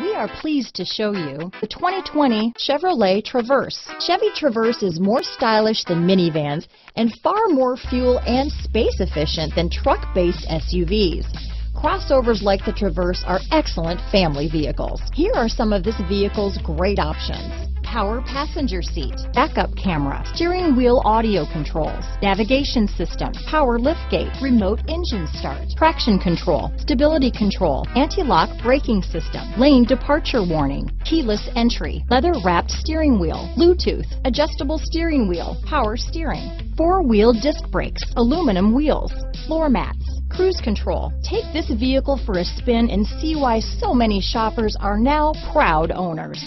We are pleased to show you the 2020 Chevrolet Traverse. Chevy Traverse is more stylish than minivans and far more fuel and space efficient than truck-based SUVs. Crossovers like the Traverse are excellent family vehicles. Here are some of this vehicle's great options power passenger seat, backup camera, steering wheel audio controls, navigation system, power liftgate, remote engine start, traction control, stability control, anti-lock braking system, lane departure warning, keyless entry, leather wrapped steering wheel, Bluetooth, adjustable steering wheel, power steering, four-wheel disc brakes, aluminum wheels, floor mats, cruise control. Take this vehicle for a spin and see why so many shoppers are now proud owners.